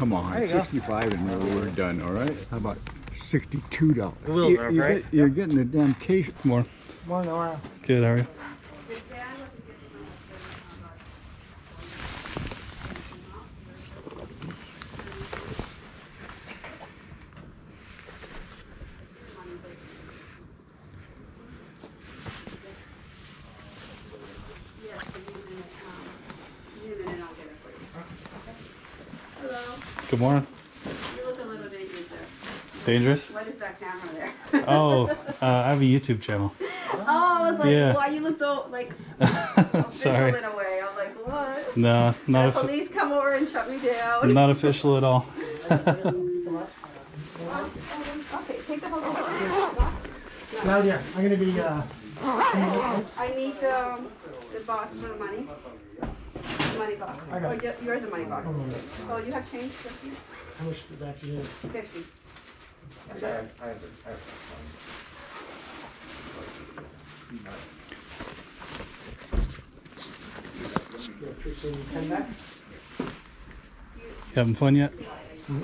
Come on, There you go. 65 and we're, we're done, all right? How about $62? The wheels You- are you're, right? get- you're getting a damn case. More. Morning, Laura. Good, how are you? Good morning. you look a little dangerous there. Dangerous? What is that camera there? Oh, uh, I have a YouTube channel. oh, I was like, Yeah. why you look so like official Sorry. in a way. I'm like, what? No, The not, offi- police come over and shut me down. not official at all. Oh, okay, take the whole Claudia, I'm gonna be, uh, I need um, the box for the money. The money box. I got Oh, it. you- yours the money box. Oh, you have change? Fifty. how much did that you Fifty. Ten back? You having fun yet?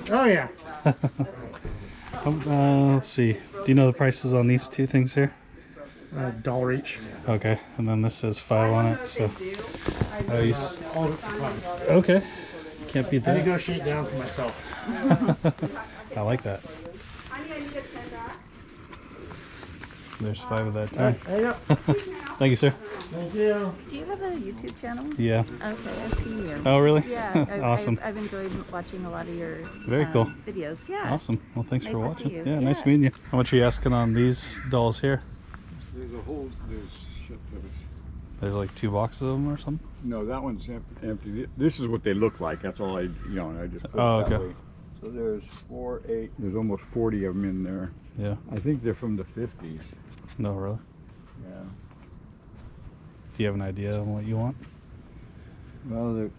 Oh, yeah. Um, uh, let's see. Do you know the prices on these two things here? Uh, dollar each. Okay, and then this says five on it. So, oh, you s- All it for five. okay. Can't beat that. I that. negotiate down for myself. I like that. Honey, I need to ten back. There's five of that There time. Thank you, sir. Thank you. Do you have a YouTube channel? Yeah. Okay, I've seen you. Oh, really? Yeah, I've, awesome. I've, I've enjoyed watching a lot of your Very um, cool. videos. Yeah. Awesome. Well, thanks Nice for watching. see you. Yeah, nice meeting you. How much are you asking on these dolls here? There's a whole, there's shit There's like two boxes of them or something. No, that one's em- empty. This is what they look like. That's all I, you know, I just put Oh, it that okay. way. So there's four, eight, there's almost 40 of them in there. Yeah. I think they're from the 50s. No, really. Yeah. Do you have an idea on what you want? Well, they're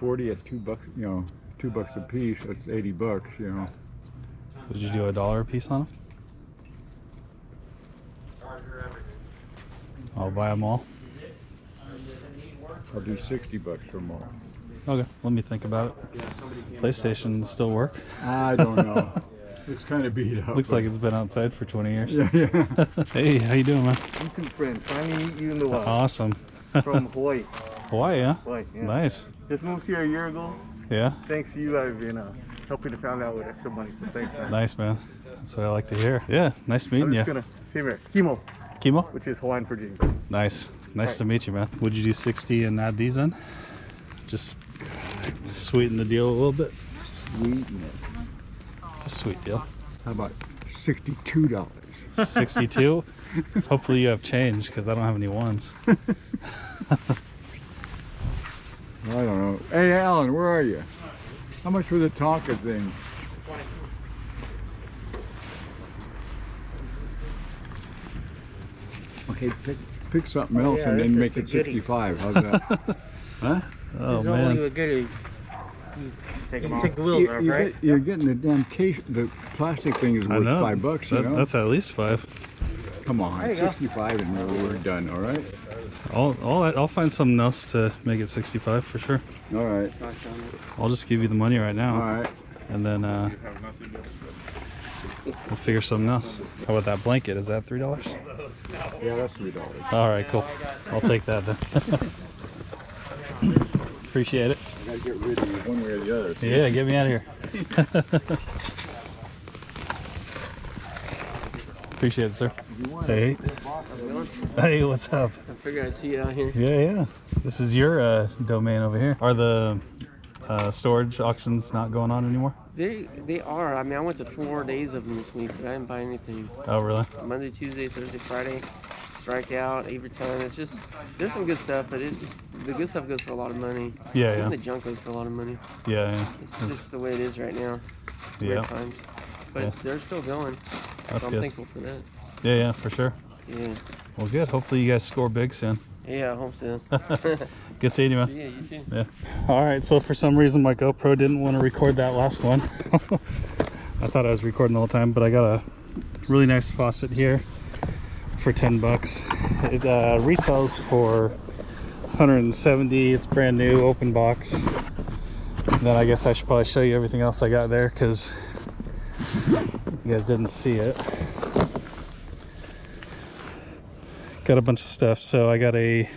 40 at two bucks, you know, two bucks a piece. That's 80 bucks, you know. Would you do a dollar a piece on them? I'll buy them all. I'll do 60 bucks for all. Okay, let me think about it. PlayStation still work? I don't know. Looks kind of beat up. Looks like it's been outside for 20 years. Yeah, yeah. hey, how you doing, man? YouTube friend, finally meet you in the wild. Awesome. From Hawaii. Hawaii, huh? Hawaii, yeah. Nice. Just moved here a year ago. Yeah, Thanks to you, I've been uh, helping to find out with extra money. So thanks, man. nice, man. That's what I like to hear. Yeah, nice I'm meeting you. just gonna favorite Kimo, Chemo? Which is Hawaiian for James. Nice. Nice Right. to meet you, man. Would you do 60 and add these in? Just sweeten the deal a little bit. Sweeten it. It's a sweet deal. How about $62? 62. Hopefully you have change because I don't have any ones. I don't know. Hey, Alan, where are you? How much for the Tonka thing? Okay, pick pick something Oh, else yeah, and then make it 65. How's that? huh? Oh It's only man. a goodie. Take You them take off. the wheels You- off, you're, right? get- you're getting the damn case. The plastic thing is worth five bucks. You That- know. That's at least five. Come on, There you go. 65 and we're, we're done. All right. I'll, I'll, I'll find something else to make it 65 for sure. All right. I'll just give you the money right now. right. And then uh, we'll figure something else. How about that blanket? Is that $3? Yeah, that's three dollars. All right, cool. I'll take that then. Appreciate it. I gotta get rid of you one way or the other. see? Yeah, get me out of here. Appreciate it, sir. Hey. Hey, what's up? I figured I'd see you out here. Yeah, yeah. This is your uh, domain over here. Are the uh, storage auctions not going on anymore? They they are. I mean, I went to four days of them this week, but I didn't buy anything. Oh, really? Monday, Tuesday, Thursday, Friday, strikeout, every time. It's just there's some good stuff, but it the good stuff goes for a lot of money. Yeah, Even yeah. the junk goes for a lot of money. Yeah, yeah. It's It's- just the way it is right now. yeah, times. But Yeah. they're still going. that's so I'm good. thankful for that. Yeah, yeah, for sure. Yeah. Well, good. Hopefully you guys score big soon. Yeah, I hope so. Good seeing you, man. yeah, you too. Yeah. All right. So for some reason my GoPro didn't want to record that last one. I thought I was recording the whole time, but I got a really nice faucet here for 10 bucks. It uh, retails for 170. It's brand new, open box. Then I guess I should probably show you everything else I got there because you guys didn't see it. Got a bunch of stuff. So I got a.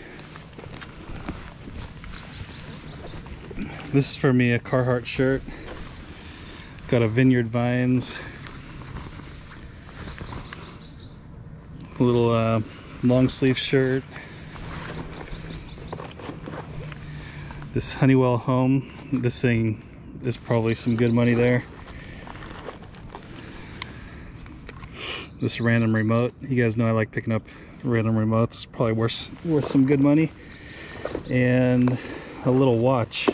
This is for me a Carhartt shirt. Got a Vineyard Vines. A little uh, long sleeve shirt. This Honeywell Home. This thing is probably some good money there. This random remote. You guys know I like picking up random remote. It's probably worth, worth some good money. And a little watch.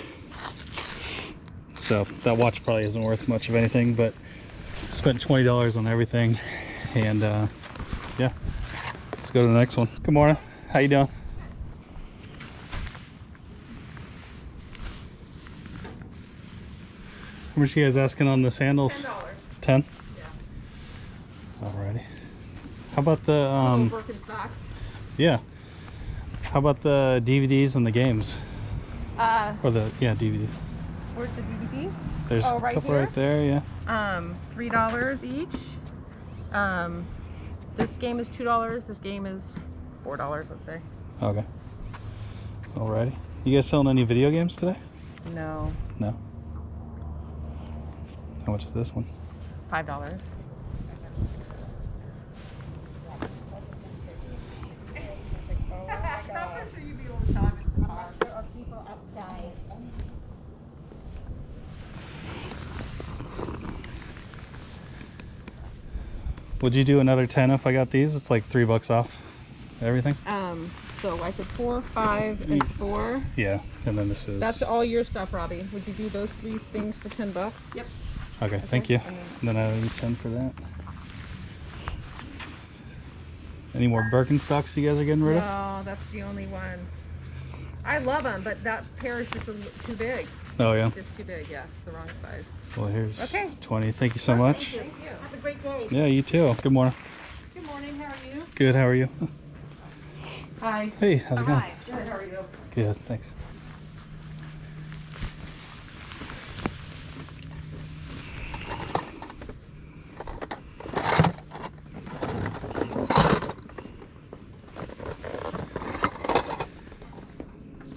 So that watch probably isn't worth much of anything, but spent $20 on everything. And uh, yeah, let's go to the next one. Good morning. How you doing? How much you guys asking on the sandals? $10. 10 how about the um? Birkenstocks. Yeah. How about the DVDs and the games? Uh, Or the yeah DVDs. where's the DVDs? There's Oh, a right couple here? right there. Yeah. Um, three dollars each. Um, this game is two dollars. This game is four dollars. Let's say. Okay. Alrighty. You guys selling any video games today? No, No. How much is this one? five dollars. Would you do another 10 if I got these? It's like three bucks off everything. Um, so I said four, five, and four. Yeah. And then this is. That's all your stuff, Robbie. Would you do those three things for ten bucks? Yep. Okay, thank you. and then- And then I need 10 for that. Any more Birkenstocks you guys are getting rid of? No, that's the only one. I love them, but that pair is just a, too big. Oh, yeah. Just too big. Yeah, it's the wrong size. Well, here's Okay. 20. Thank you so much. Thank you. Have a great day. Yeah, you too. Good morning. Good morning. How are you? Good, how are you? Hi. Hey, how's it going? Good. How are you? Good, thanks.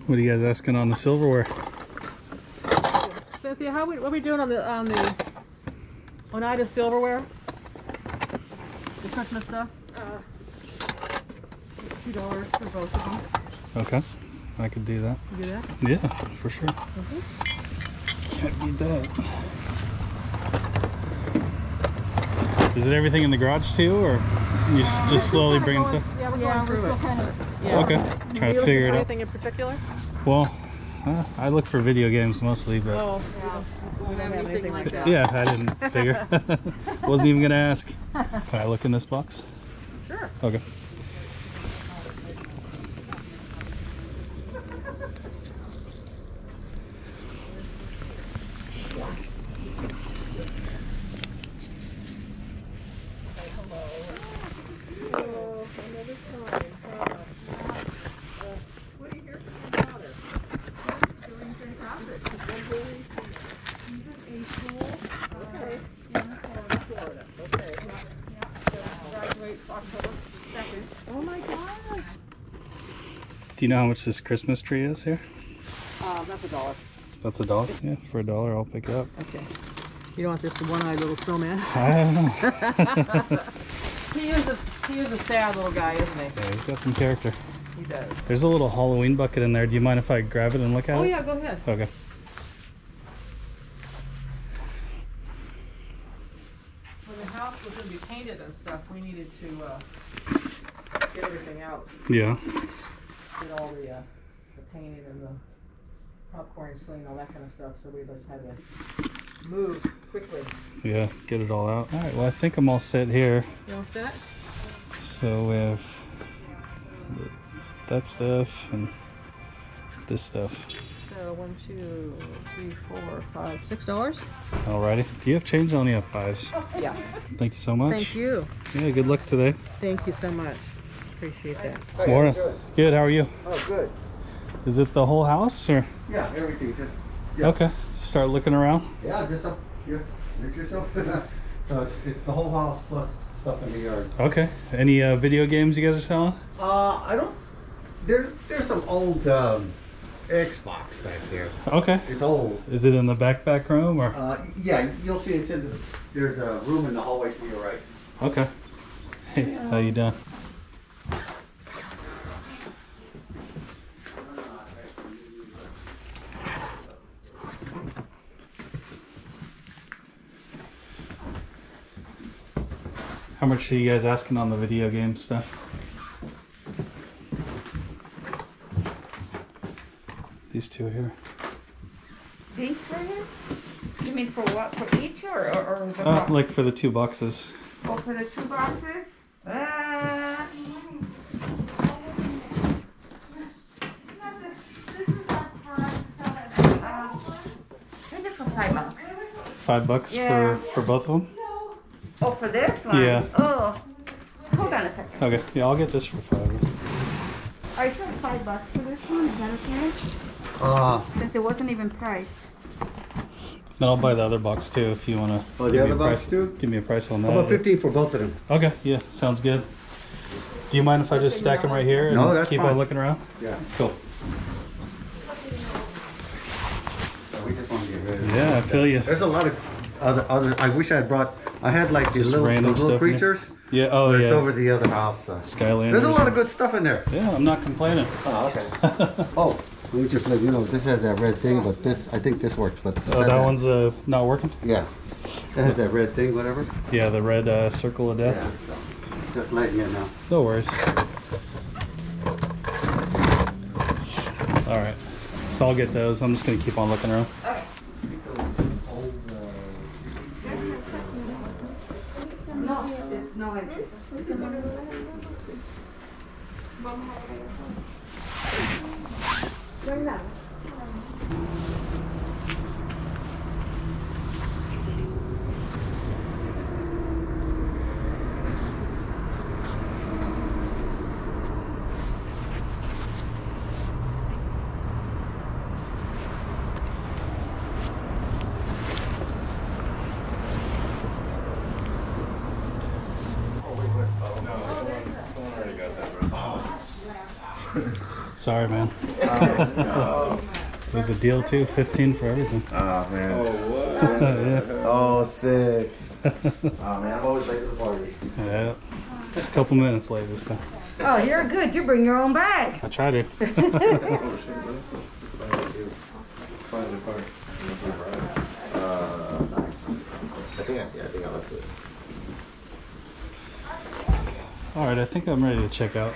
What are you guys asking on the silverware? Cynthia, how we, what are we doing on the on the Oneida silverware? The Christmas stuff. Uh. Two dollars for both of them. Okay, I could do that. You do that? Yeah, for sure. Can't beat that. Is it everything in the garage too, or you s- just slowly bringing stuff? Yeah, we're Yeah, going through we're it. still kind of. Yeah. Okay, trying to figure it out. Anything in particular? Well, uh, I look for video games mostly, but Oh, we have anything like that. yeah, I didn't figure. Wasn't even gonna ask. Can I look in this box? Sure. Okay. Oh you know how much this Christmas tree is here? Um, that's a dollar. That's a dollar. Yeah, for a dollar, I'll pick it up. Okay. You don't want this one-eyed little snowman. I don't know. He is a he is a sad little guy, isn't he? Yeah, he's got some character. He does. There's a little Halloween bucket in there. Do you mind if I grab it and look at Oh it? yeah, go ahead. Okay. When the house was gonna be painted and stuff, we needed to uh, get everything out, Yeah. Get all the uh, the painting and the popcorn ceiling, all that kind of stuff. So we just had to move quickly. Yeah, get it all out. All right, well, I think I'm all set here. You all set? So we have that stuff and this stuff. So one, two, three, four, five, six dollars. Alrighty. Do you have change? Only have fives. Yeah. Thank you so much. Thank you. Yeah, good luck today. Thank you so much. Appreciate that. Morning. Good, how are you? Oh, good. Is it the whole house or? Yeah, everything. Just Yeah. Okay. Start looking around. yeah, just up here. Make yourself. so it's, it's the whole house plus stuff in the yard. Okay. Any uh, video games you guys are selling? Uh, I don't. There's there's some old um, Xbox back there. Okay. It's old. Is it in the back back room or? Uh, yeah, you'll see it's in the. There's a room in the hallway to your right. Okay. Hey, how you doing? How much are you guys asking on the video game stuff? These two here. These right here? You mean for what? For each or, or, or the Uh, like for the two boxes. Or for the two boxes? Uh, for five bucks. Five bucks Yeah. for for both of them. For this one? Yeah. Oh, hold on a second. Okay. Yeah, I'll get this for five. I said five bucks for this one, is that okay? Uh, Since it wasn't even priced. Then I'll buy the other box too if you want to. Oh, the other box too? Give me a price on that. how about 15 for both of them? Okay, yeah, sounds good. Do you mind if I just stack them right here and No, that's keep fine. on looking around? Yeah. Cool. So we just want to get rid of it. Yeah, I feel you. There's a lot of other other. I wish I had brought. I had like these Just little, random those little stuff in there? creatures. Yeah. Oh but yeah. It's over the other house. So. Skylanders. There's a lot of good stuff in there. Yeah, I'm not complaining. Oh, okay. oh, let me just let you know. This has that red thing, but this I think this works. But Oh, that one's uh, not working. yeah. It has that red thing, whatever. Yeah, the red uh, circle of death. Yeah. So just letting you know. No worries. All right. So I'll get those. I'm just gonna keep on looking around. No, it's no entry. Sorry, man. it was a deal too. 15 for everything. Ah, oh man. yeah. Oh sick. oh man, I'm always late to the party. Yeah. Just a couple minutes late this time. Oh, you're good. You bring your own bag. I try to. Oh, uh, I think I, yeah, I think I left it. All right, I think I'm ready to check out.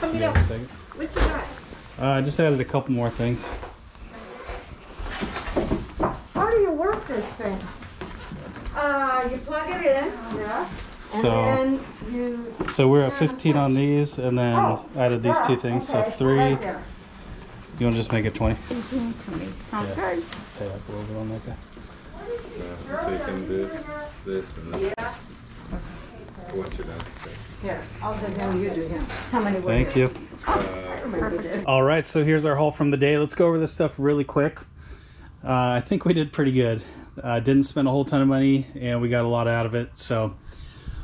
Come Give here. me a second. What you got? Uh, I just added a couple more things. How do you work this thing? Uh, you plug it in. Yeah. And So- then you. So we're at 15 on these, and then Oh, added these two things. So three. Right. You want to just make it 20? 18 to me. Sounds Yeah. good. Pay up a little bit on that guy. Taking this, this, and this. What you done? Yeah, I'll do him, you do him. How many were Thank there? you. I All right, so here's our haul from the day. Let's go over this stuff really quick. Uh, I think we did pretty good. Uh, didn't spend a whole ton of money, and we got a lot out of it. So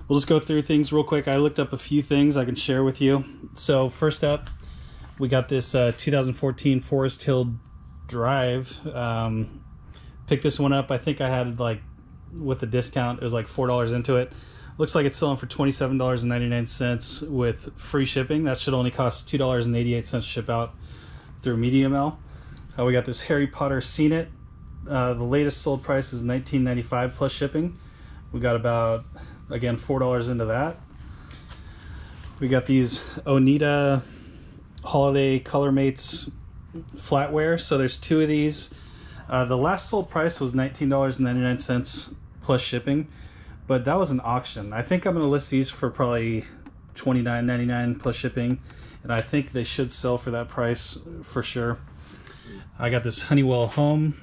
we'll just go through things real quick. I looked up a few things I can share with you. So first up, we got this uh, 2014 Forest Hill Drive. Um, picked this one up. I think I had like with a discount, it was like four dollars into it. Looks like it's selling for twenty-seven dollars and ninety-nine cents with free shipping. That should only cost two dollars and eighty-eight cents to ship out through Media Mail. Uh, we got this Harry Potter Scene It. Uh, the latest sold price is nineteen ninety-five plus shipping. We got about again four dollars into that. We got these Oneida Holiday Color Mates flatware. So there's two of these. Uh, the last sold price was $19.99 plus shipping, but that was an auction. I think I'm going to list these for probably $29.99 plus shipping, and I think they should sell for that price for sure. I got this Honeywell Home.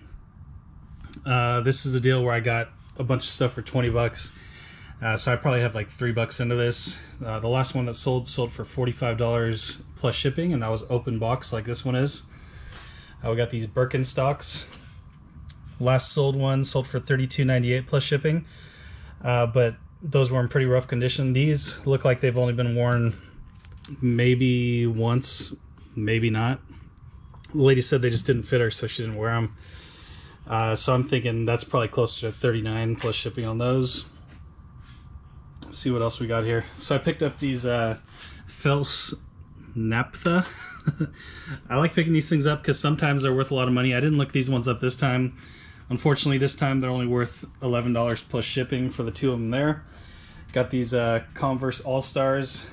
Uh, this is a deal where I got a bunch of stuff for 20 bucks. Uh, so I probably have like three bucks into this. Uh, the last one that sold sold for $45 plus shipping, and that was open box like this one is. Uh, we got these Birkenstocks. Last sold one sold for $32.98 plus shipping, uh, but those were in pretty rough condition. These look like they've only been worn maybe once, maybe not. The lady said they just didn't fit her, so she didn't wear them. Uh, so I'm thinking that's probably closer to 39 plus shipping on those. Let's see what else we got here. So I picked up these uh, Fels Naptha. I like picking these things up because sometimes they're worth a lot of money. I didn't look these ones up this time. Unfortunately, this time they're only worth $11 plus shipping for the two of them there. Got these uh, Converse All-Stars.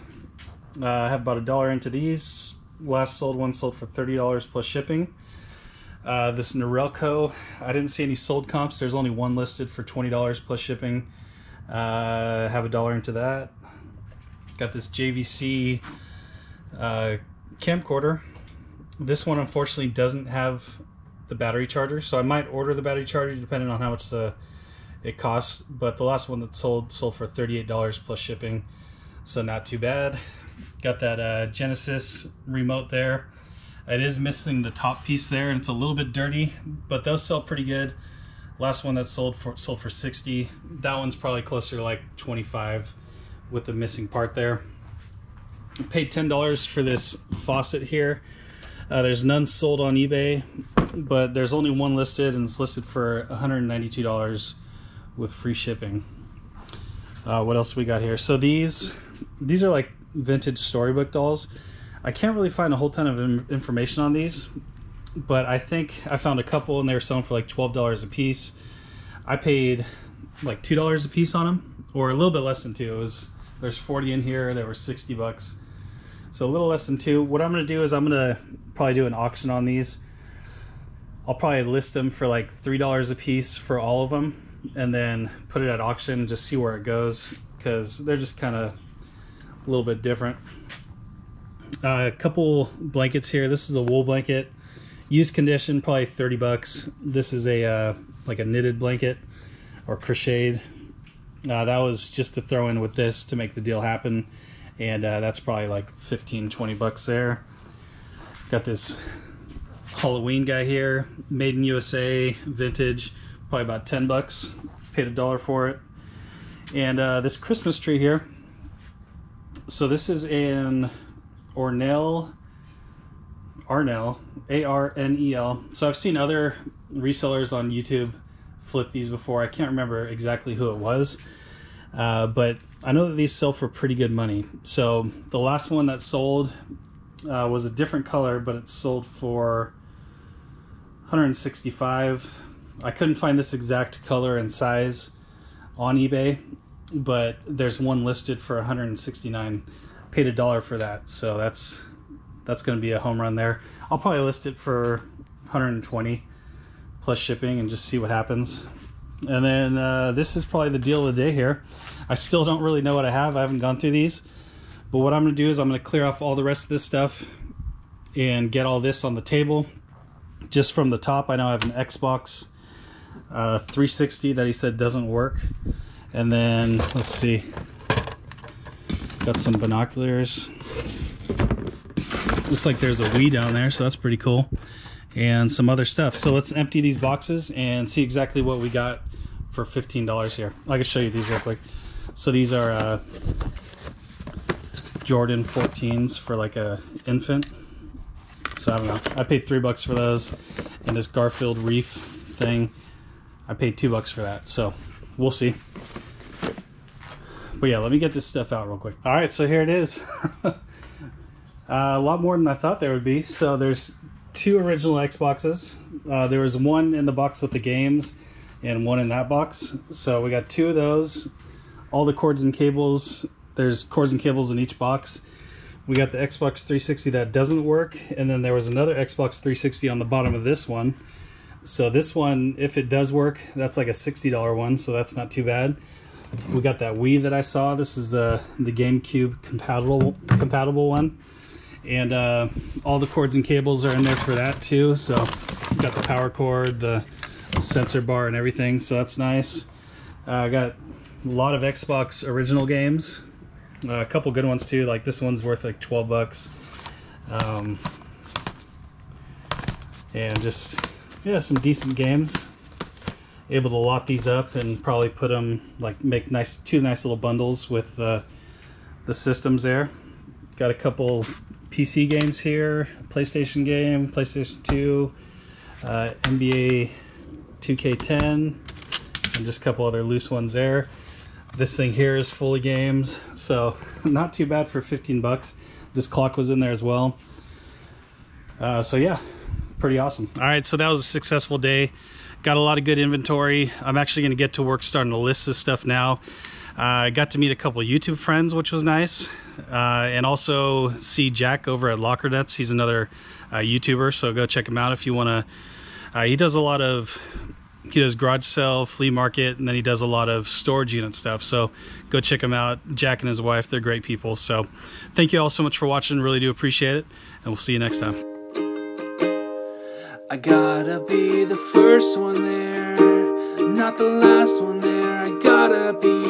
Uh, I have about a dollar into these. Last sold one sold for $30 plus shipping. Uh, this Norelco, I didn't see any sold comps. There's only one listed for $20 plus shipping. Uh, have a dollar into that. Got this JVC uh, camcorder. This one unfortunately doesn't have the battery charger, so I might order the battery charger depending on how much the, it costs. But the last one that sold sold for $38 plus shipping, so not too bad. Got that uh, Genesis remote there. It is missing the top piece there, and it's a little bit dirty, but those sell pretty good. Last one that sold for sold for 60. That one's probably closer to like 25 with the missing part there. I paid $10 for this faucet here. Uh, there's none sold on eBay, but there's only one listed, and it's listed for $192 with free shipping. Uh, what else we got here? So these these are like vintage storybook dolls. I can't really find a whole ton of information on these, but I think I found a couple and they were selling for like $12 a piece. I paid like $2 a piece on them, or a little bit less than two. It was there's 40 in here. There were 60 bucks, so a little less than two. What I'm gonna do is I'm gonna probably do an auction on these. I'll probably list them for like three dollars a piece for all of them, and then put it at auction and just see where it goes because they're just kind of a little bit different. Uh, a couple blankets here. This is a wool blanket, used condition, probably 30 bucks. This is a uh, like a knitted blanket or crocheted. Uh, that was just to throw in with this to make the deal happen, and uh, that's probably like 15, 20 bucks there. Got this Halloween guy here, made in USA, vintage, probably about 10 bucks. Paid a dollar for it. And uh, this Christmas tree here. So this is an Ornell, Arnell, A-R-N-E-L. So I've seen other resellers on YouTube flip these before. I can't remember exactly who it was. Uh, but I know that these sell for pretty good money. So the last one that sold uh, was a different color, but it sold for 165. I couldn't find this exact color and size on eBay, but there's one listed for 169. Paid a dollar for that, so that's that's going to be a home run there. I'll probably list it for 120 plus shipping and just see what happens. And then uh, this is probably the deal of the day here. I still don't really know what I have. I haven't gone through these. But what I'm going to do is I'm going to clear off all the rest of this stuff and get all this on the table. Just from the top, I know I have an Xbox uh, 360 that he said doesn't work. And then, let's see, got some binoculars. Looks like there's a Wii down there, so that's pretty cool. And some other stuff. So let's empty these boxes and see exactly what we got for $15 here. I can show you these real quick. So these are uh, Jordan 14s for like a infant. So I don't know. I paid three bucks for those. And this Garfield Reef thing, I paid two bucks for that. So we'll see. But yeah, let me get this stuff out real quick. All right, so here it is. uh, a lot more than I thought there would be. So there's two original Xboxes. Uh, there was one in the box with the games and one in that box. So we got two of those. All the cords and cables. There's cords and cables in each box. We got the Xbox 360 that doesn't work, and then there was another Xbox 360 on the bottom of this one. So this one, if it does work, that's like a $60 one, so that's not too bad. We got that Wii that I saw. This is the the GameCube compatible compatible one, and uh, all the cords and cables are in there for that too. So got the power cord, the sensor bar, and everything. So that's nice. I uh, got a lot of Xbox original games, uh, a couple good ones too. Like this one's worth like 12 bucks. Um, and just yeah, some decent games. Able to lot these up and probably put them like make nice two nice little bundles with uh, the systems there. Got a couple PC games here, PlayStation game, PlayStation 2, uh, NBA 2K10, and just a couple other loose ones there. This thing here is full of games, so not too bad for 15 bucks. This clock was in there as well. Uh, so yeah, pretty awesome. All right, so that was a successful day. Got a lot of good inventory. I'm actually gonna get to work starting to list this stuff now. Uh, I got to meet a couple YouTube friends, which was nice. Uh, and also see Jack over at Locker Nuts. He's another uh, YouTuber, so go check him out if you wanna. Uh, he does a lot of he does garage sale, flea market, and then he does a lot of storage unit stuff. So go check him out. Jack and his wife, they're great people. So thank you all so much for watching. Really do appreciate it. And we'll see you next time. I gotta be the first one there, not the last one there. I gotta be